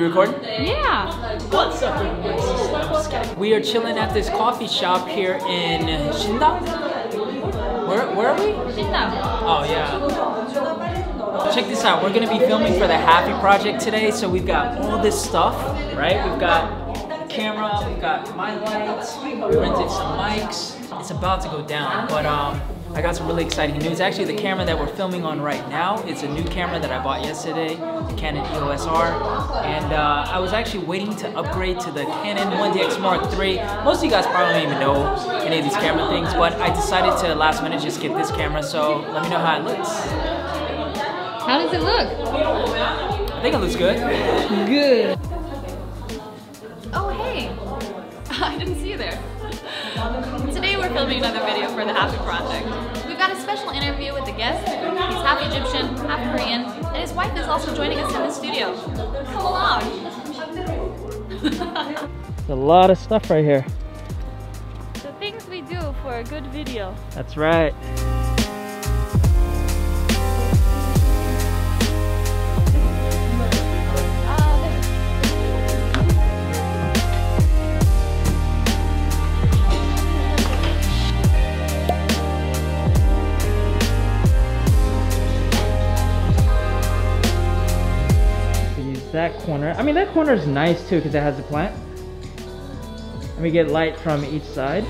recording? Yeah. What's up, everybody? I'm just kidding. We are chilling at this coffee shop here in Shindang. Where, where are we? Shindang. Oh, yeah. Check this out. We're going to be filming for the Halfie Project today. So we've got all this stuff, right? We've got camera, we've got my lights, we rented some mics. It's about to go down, but um, I got some really exciting news. Actually, the camera that we're filming on right now is a new camera that I bought yesterday, the Canon EOS R. And uh, I was actually waiting to upgrade to the Canon 1DX Mark III. Most of you guys probably don't even know any of these camera things, but I decided to last minute just get this camera, so let me know how it looks. How does it look? I think it looks good. Good. I didn't see you there. Today we're filming another video for the Halfie Project. We've got a special interview with the guest. He's half Egyptian, half Korean, and his wife is also joining us in the studio. Come along. There's a lot of stuff right here. the things we do for a good video. That's right. That corner. I mean, that corner is nice too because it has the plant. And we get light from each side.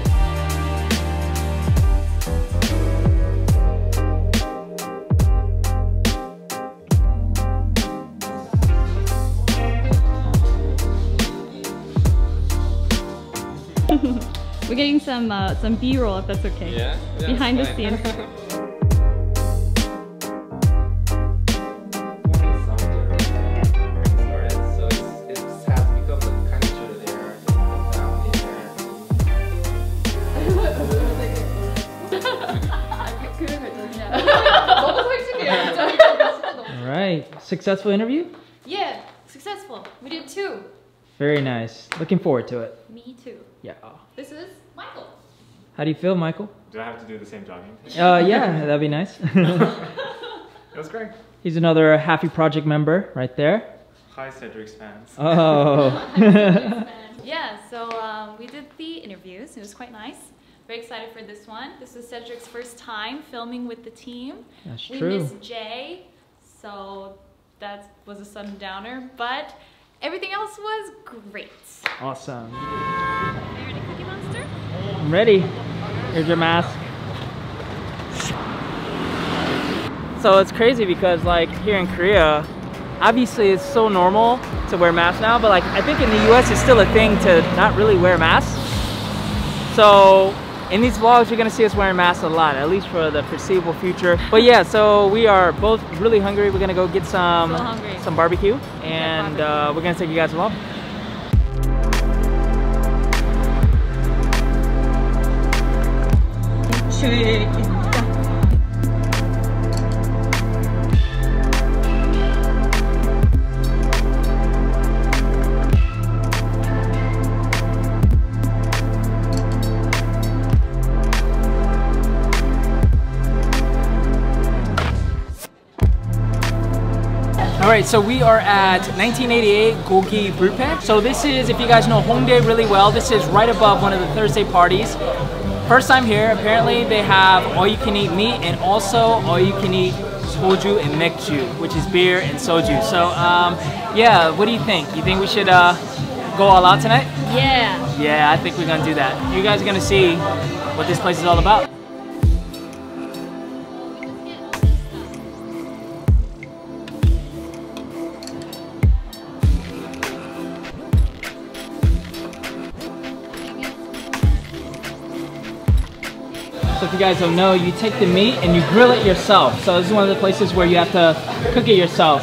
We're getting some uh, some B-roll if that's okay. Yeah, yeah, Behind the fine. scenes. right, successful interview. yeah, successful. We did two. Very nice. Looking forward to it. Me too. Yeah. This is Michael. How do you feel, Michael? Do I have to do the same jogging? Uh, yeah, that'd be nice. It was great. He's another Halfie Project member right there. Hi, Cedric's fans. Oh. Yeah, so um, we did the interviews. It was quite nice. Very excited for this one. This is Cedric's first time filming with the team. That's we true. missed Jay, so that was a sudden downer, but everything else was great. Awesome. Are you ready, Cookie Monster? I'm ready. Here's your mask. So it's crazy because like here in Korea, obviously it's so normal to wear masks now, but like I think in the US it's still a thing to not really wear masks. So in these vlogs you're gonna see us wearing masks a lot, at least for the foreseeable future. But yeah, so we are both really hungry. We're gonna go get some So some barbecue and uh, we're gonna take you guys along. All right, so we are at 1988 Gogi Brewpen. So this is, if you guys know Hongdae really well, this is right above one of the Thursday parties. First time here, apparently they have all-you-can-eat meat and also all-you-can-eat soju and mekju, which is beer and soju. So um, yeah, what do you think? You think we should uh, go all out tonight? Yeah. Yeah, I think we're gonna do that. You guys are gonna see what this place is all about. If you guys don't know, you take the meat and you grill it yourself. So this is one of the places where you have to cook it yourself.